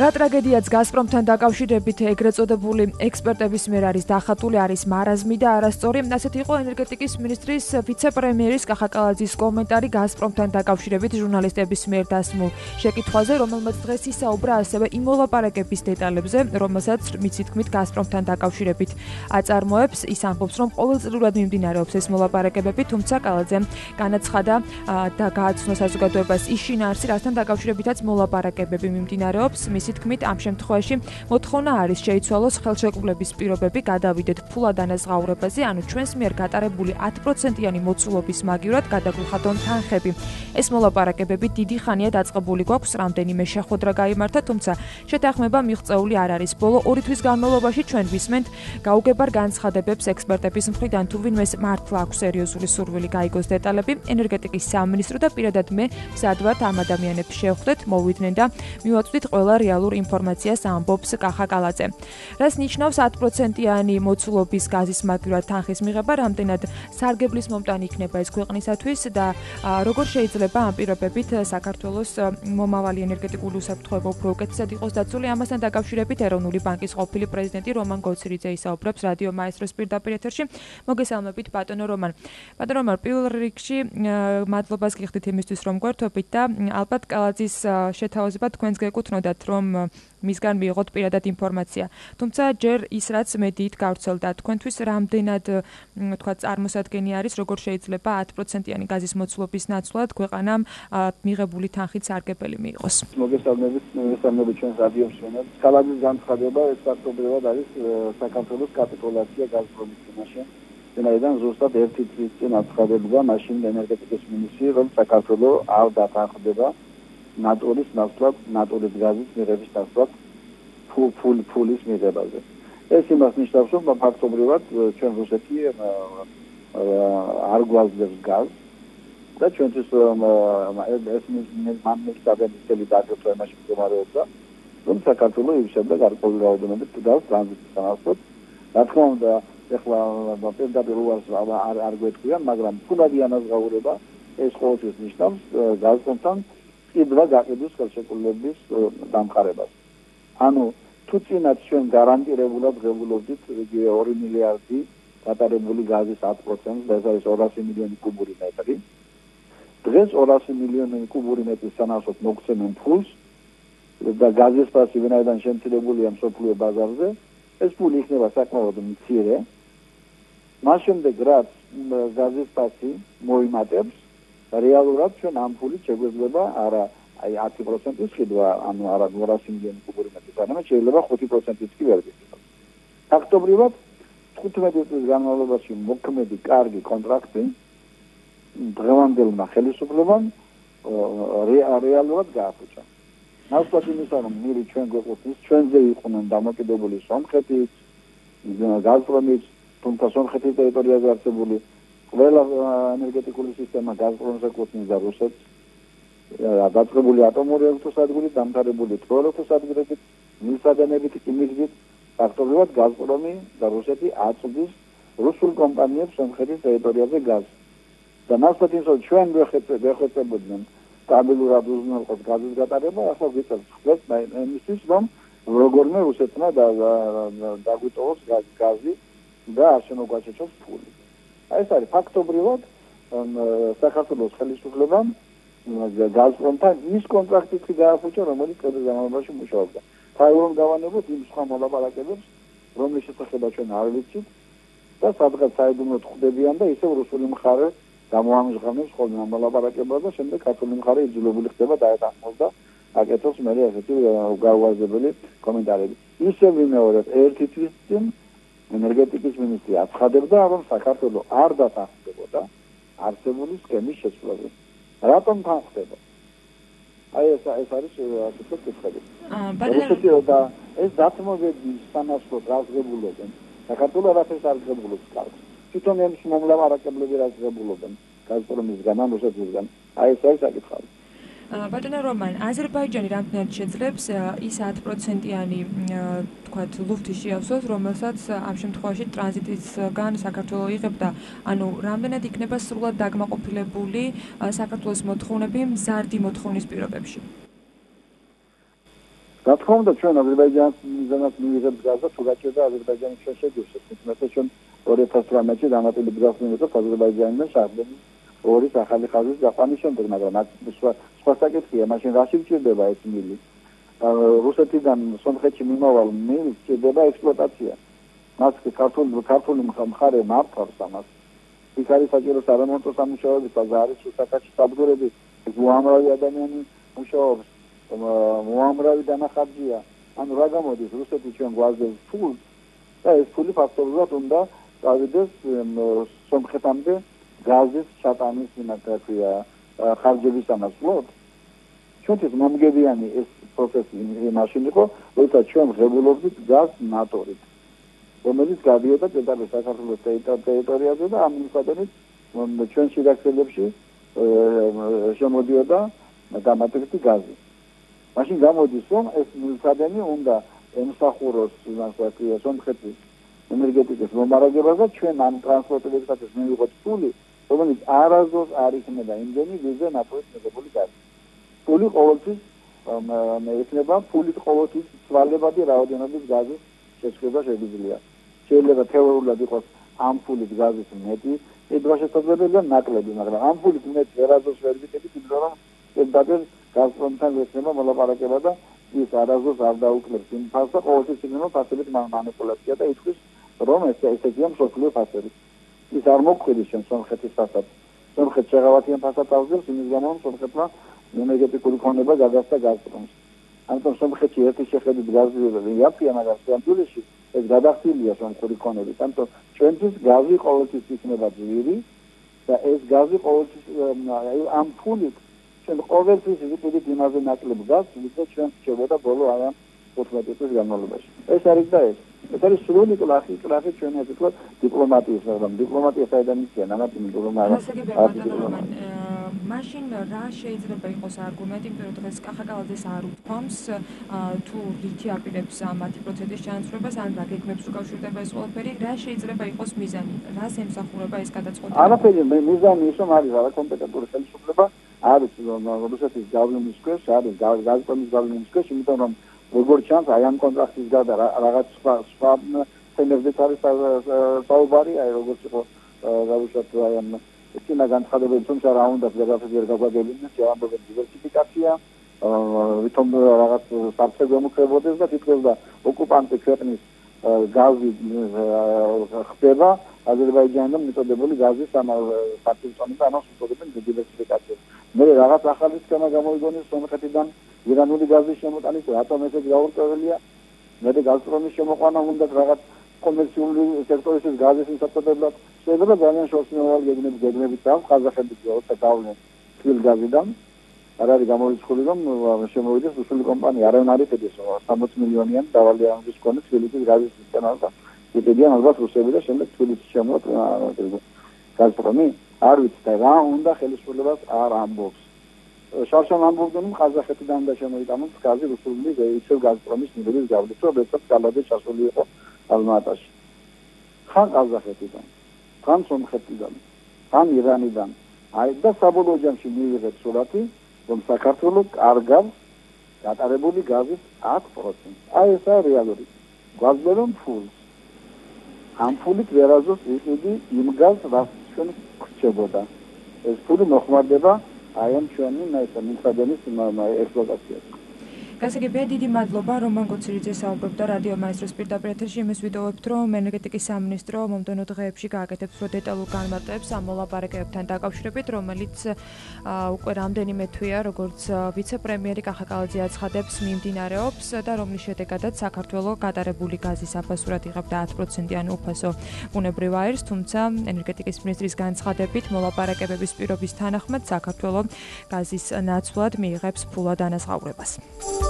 რა ტრაგედიაც გაზპრომთან დაკავშირებით ეგრეთ წოდებული ექსპერტების მიერ არის დახატული არის მარაზმი და არასწორი. ასეთი იყო ენერგეტიკის ministris ვიცე-პრემიერის კახაკალაძის კომენტარი გაზპრომთან დაკავშირებით ჟურნალისტების მიერ დასმულ შეკითხვაზე, რომელმაც დღეს ისაუბრა ასევე იმ მოლაპარაკების დეტალებზე, რომელსაც მიცი თქმით გაზპრომთან დაკავშირებით აწარმოებს. ის ამბობს, რომ ყოველწლიურად მიმდინარეობს ეს მოლაპარაკებები, თუმცა კალაძემ განაცხადა და გააცნო საზოგადოებას ის შინაარსი, რასთან დაკავშირებითაც მოლაპარაკებები მიმდინარეობს. მის მისი თქმით, ამ შემთხვევაში მოთხოვნა არის შეიცვალოს ხელშეკრულების პირობები, გადავიდეთ ფულადანაზღაურებაზე, ანუ ჩვენს მიერ გატარებული 10%-იანი მოცულობის მაგივრად გადაგუხადონ თანხები. ეს მოლაპარაკებები დიდი ხანია დაწყებული გვაქვს, რამდენიმე შეხვედრა გამართა, თუმცა შეთანხმება მიღწეული არ არის. ბოლო 2 თვის განმავლობაში ჩვენ ვისმენთ გაუგებარ განცხადებებს ექსპერტების მხრიდან, თუ ვინმეს მართლა აქვს სერიოზული სურვილი გაიგოს დეტალები, ენერგეტიკის სამინისტრო და პირადად მე მზად ვართ ამ ადამიანებს შევხვდეთ, მოვიდნენ და მივაწვდით ყველა რეალ რეალურ ინფორმაციას ამბობს კახაკალაძე. რას ნიშნავს 10%-იანი მოცულობის გაზის მაგივრად თანხის მიღება, რამდენად სარგებლის მომტანი იქნება ეს ქვეყნისათვის და როგორ შეიძლება ამ პირობებით საქართველოს მომავალი ენერგეტიკული უსაფრთხოება უფრო უკეთესად იყოს დაცული ამასთან დაკავშირებით ეროვნული ბანკის ყოფილი პრეზიდენტი რომან გოცირიძე ისაუბრებს რადიო მაესტროს პირდაპირ ეთერში. მოგესალმებით ბატონო რომან. ბატონო რომან, პირველ რიგში მადლობას გიხდით იმისთვის რომ გვერდობით და ალბათ კალაძის შეთავაზება თქვენს გეკუთვნოდათ რომ მისგან მიიღოთ პირადად ინფორმაცია. თუმცა ჯერ ის რაც მედიით გავრცელდა, თქვენთვის რამდენად თქვა წარმოსადგენი არის, როგორ შეიძლება 10%-იანი გაზის მოცულობის ნაცვლად ქვეყანამ მიღებული თანხით სარგებელი მიიღოს. მოგესალმებით, მოგესალმებით ჩვენს რადიოს შენად. კალაძის განცხადება ეს ფაქტობრივად არის საქართველოს კაპიტულაცია გაზპრომის წინაშე. ენაიდან ზუსტად ერთი წლის წინ აცხადებდა მაშინ ენერგეტიკის მინისტრი, რომ საქართველოს არ დათანხმდება ნატურის ნაცვლად ნატურის გაზის მიღების ნაცვლად ფულ ფულ ფულის მიღებაზე. ეს იმას ნიშნავს, რომ ფაქტობრივად ჩვენ რუსეთი არ გვაძლევს გაზს და ჩვენთვის ეს მამის დაბეჭდილი დაგროვა იმაში მდგომარეობდა, რომ საქართველოს იშებდა გარკვეული რაოდენობით გაზს ტრანზიტის თანახმად. რა თქმა უნდა, ეხლა პირდაპირ უარს არ არ გვეთქვია, მაგრამ თუნდაც ანაზღაურება ეს ყოველთვის ნიშნავს გაზთან კიდვა გაყიდვის ხელშეკრულების დამყარებას. ანუ თუ წინათ ჩვენ გარანტირებულად ღებულობდით 2 მილიარდი გატარებული გაზის 10%, და ეს არის 200 მილიონი კუბური მეტრი. დღეს 200 მილიონი კუბური მეტრის სანაცვლოდ მოგცემენ ფულს და გაზის ფასი ვინაიდან შემცირებულია მსოფლიო ბაზარზე, ეს ფული იქნება საკმაოდ მცირე. მას შემდეგ რაც გაზის ფასი მოიმატებს, რეალურად ჩვენ ამ ფულით შეგვეძლება არა აი 10%-ის ხიდვა, ანუ არა 200 მილიონი კუბური მეტრის, არამედ შეიძლება 5%-იც კი ვერ გიქნას. ფაქტობრივად 15 წლის განმავლობაში მოქმედი კარგი კონტრაქტი დღევანდელმა ხელისუფლებამ რეალურად გააფუჭა. ნაცვლად იმისა, რომ მირი ჩვენ გვეყოს ჩვენზე იყვნენ დამოკიდებული სომხეთიც, გაზპრომიც, თუმცა სომხეთის ტერიტორიაზე არსებული ყველა ენერგეტიკული სისტემა გაზპრომს ეკუთვნის და რუსეთს. დაწყებული ატომური ელექტროსადგური, დამთავრებული თროელექტროსადგურები, მისაგანებით იმიგდით, ფაქტობრივად გაზპრომი და რუსეთი აწვდის რუსულ კომპანიებს სომხეთის ტერიტორიაზე გაზს. და ნაცვლად ისო ჩვენ ვეხეწებოდნენ სტაბილურად უზრუნველყოს გაზის გატარება, ახლა ვიცით, ხლებს იმისთვის, რომ როგორმე რუსეთმა და დაგვიტოვოს გაზი და არ შემოგვაჩეჩოს ფული. ეს არის ფაქტობრივად საქართველოს ხელისუფლებამ გაზპრომთან ის კონტრაქტიც გააფუჭა, რომელიც კერძო განმავლობაში მუშაობდა. თავი დავანებოთ იმ სხვა მოლაპარაკებებს, რომლის შესახებაც ჩვენ არ ვიცით და სადღაც საიდუმლოდ ხვდებიან და ისევ რუსული მხარე გამოამჟღავნებს ხოლმე ამ მოლაპარაკებებს და შემდეგ ქართული მხარე იძულებული ხდება დაეთანხმოს და აკეთოს მე ესეთი გაუაზრებელი კომენტარები. ისევ ვიმეორებ ერთი თვის წინ ენერგეტიკის ministri აცხადებდა, რომ საქართველოს არ დათანხმდებოდა არსებული სქემის შეცვლაზე. რატომ თანხდება? აი ეს ეს არის ასე კითხები. აა, და ეს დათმობები სანაცვლოდ გაზღებულობენ. საქართველოს რაფერს არ გზებულობს კარგს. თვითონ ეს მომლაპარაკებლები რაზღებულობენ გაზპრომისგან, ან რუსეთისგან. აი ეს არის საკითხი. ბატონო რომან, აზერბაიჯანი რამდენად შეძლებს ის 10%-იანი თქვათ ლუფტი შეავსოს, რომელსაც ამ შემთხვევაში ტრანზიტისგან საქართველოს იღებდა. ანუ რამდენად იქნება სრულად დაგმაყოფილებული საქართველოს მოთხოვნები მზარდი მოთხოვნის პირობებში? რა თქმა უნდა ჩვენ აზერბაიჯანს მიზანად მივიღებთ გაზა თუ გაჭირდა აზერბაიჯანის შეგივსო თუმცა ჩვენ 2018 წელს დამატებით გაზს მივიღებთ აზერბაიჯანიდან შარდები ორი ახალი ხაზის გაყვანის შემდეგ მაგრამ სხვა სხვა საკითხია მაშინ რა შეიძლება ეს მილი? რუსეთიდან სომხეთში მიმავალ მილს შეიძლება ექსპლუატაცია. მას ქართული ქართული მხარე მართავს ამას. იქ არის საჭირო სარემონტო სამუშაოები და არის შესაძლებელი საბრძოლები უამრავი ადამიანი მუშაობს მოამრავი დანახარჯია. ანუ რა გამოდის? რუსეთი ჩვენ გვაძლევს ფულს და ეს ფული ფაქტობრივად უნდა გავიდეს სომხეთამდე გაზის ჩატანის იმათია ხარჯების ამასვლოდ. ჩვენთვის მომგებიანი ეს პროცესი მაშინ იყო, როცა ჩვენ ღებულობდით გაზ ნატორით. რომელიც გადიოდა კედარის საქართველოს ტერიტორიაზე და ამ მიხედვით ჩვენ შეგახსენებში შემოდიოდა დამატებითი გაზი. მაშინ გამოდის რომ ეს მილსადენი უნდა ემსახუროს მასაკია სომხეთის ენერგეტიკის მომარაგებაზე ჩვენ ამ ტრანსპორტებისათვის მივიღოთ ფული რომელიც არასდროს არ იქნება იმდენი ვიზე ნაპოლის მიღებული გაზი ფული ყოველთვის მე ექნება ფული ყოველთვის ცვალებადი რაოდენობის გაზის შეჭრება შეიძლება შეიძლება თეორიულად იყოს ამ ფულით გაზის მეტი ეს დღესასწაულებია ნაკლები მაგრამ ამ ფულით მეტი არასდროს ვერ ვიქნებით იმიტომ რომ ეს დაგერ გაზპრომთან ექნება მოლაპარაკება და ის არაზოს არ დაუკლებს იმ ფასს და ყოველთვის იქნება ფასებით მანიპულაცია და ითქვის რომ ეს ესეთი მსოფლიო ფასები ის არ მოგხვდის ჩვენ სომხეთის ფასად სომხეთ შეღავათიან ფასად ავზელს იმის გამო რომ სომხეთმა ენერგეტიკული ქონება გადასცა გაზპრომს ამიტომ სომხეთი ერთი შეხედვით გაზიება იაფია მაგრამ სამდვილეში ეს გადახდილია სომხური ქონებით ამიტომ ჩვენთვის გაზი ყოველთვის იქნება ძვირი და ეს გაზი ყოველთვის ამ ფულით ჩვენ ყოველთვის ვიყიდით იმაზე ნაკლებ გაზს, ვიდრე ჩვენ შეგვედა ბოლო ამ 15 წლის განმავლობაში. ეს არის და ეს. ეს არის სრული კლასი, კლასი ჩვენ ასე ვთქვათ, დიპლომატიის, მაგრამ დიპლომატია საერთოდ ისეა, ნამატი დიპლომატია. მაშინ რა შეიძლება იყოს არგუმენტი, იმიტომ რომ დღეს კახაკალაძეს არ უთქვამს თუ რითი აპირებს მათი პროცესის ჩანაცვლებას, ან რა გეგმებს უკავშირდება ეს ყველაფერი, რა შეიძლება იყოს მიზანი, რას ემსახურება ეს გადაწყვეტილება? არაფერი, მიზანი ის რომ არის რა კომპეტენტური ხელისუფლება არის რუსეთის გავლენის ქვეშ, არის გაზპრომის გავლენის ქვეშ, იმიტომ რომ როგორც ჩანს, აი ამ კონტრაქტის გარდა რაღაც სხვა სხვა თემებზეც არის საუბარი, აი როგორც იყო გავუშვათ აი ამ ექინა განცხადებები, თუმცა რა უნდა გადაფრთხილება გაგვაგებინოს, ამბობენ დივერსიფიკაცია, ვითომ რაღაც საფრთხე გამოქრებოდეს და თითქოს და ოკუპანტი ქვეყნის გაზი ხდება აზერბაიჯანიდან მიწოდებული გაზის ამ პარტიზანთა და ამას უწოდებენ დივერსიფიკაციას. მე რაღაც ახალი სქემა გამოიგონეს სომხეთიდან ირანული გაზის შემოტანის რატომ ესე გაურკვეველია? მე გაზპრომის შემოყვანა უნდა რაღაც კომერციული სექტორის გაზის ინსტიტუტებლად შეიძლება ძალიან შორსმევალი გეგმები გეგმებით და ყაზახეთის როცა დავლენ თილ გაზიდან არ არის გამორიცხული რომ შემოვიდეს რუსული კომპანია. არ იფედეს 60 მილიონიან დავალი ამის კონე თბილისის გაზის და იდეა ალბათ რუსები და შემდეგ თბილისში შემოყვანა გაზპრომი არ ვიცი და რა უნდა ხელისუფლებას არ ამბობს. შარშან ამბობდნენ რომ ყაზახეთიდან და შემოიტანოს გაზი რუსული ისევ გაზპრომის ნებელის გავლით რომ ეცად კალადე ჩასული იყო ალმატაში. ხან ყაზახეთიდან ხან სომხეთიდან ხან ირანიდან. აი და საბოლოო ჯამში მივიღეთ სურათი რომ საქართველოს კარგავს გატარებული გაზის 10%. აი ესაა რეალური. გვაძლევენ ფულს. ამ ფულით ვერაზოს იყიდი იმ გაზს, რაც ჩვენ გრჩებოდა. ეს ფული მოხმარდება აი ამ ჩვენი ნაიცა მიწადენის ექსპლუატაციას. გასაგებია დიდი მადლობა რომან კოცირიძე საუბრობდა რადიო მაესტროს პირდაპირ ეთერში იმის ვიდეოებთ რომ ენერგეტიკის სამინისტრო მომდენო დღეებში გააკეთებს უფრო დეტალურ განმარტებებს ამ მოლაპარაკებებთან დაკავშირებით რომელიც უკვე რამდენიმე თვეა როგორც ვიცე-პრემიერი კახაკალაძე აცხადებს მიმდინარეობს და რომლის შედეგადაც საქართველოს გადარებული გაზის აფასურად იღებდა 10%-იან უფასო უნებრივ აირს თუმცა ენერგეტიკის მინისტრის განცხადებით მოლაპარაკებების პირობის თანახმად საქართველოს გაზის ნაცვლად მიიღებს ფულად ანაზღაურებას. Thank you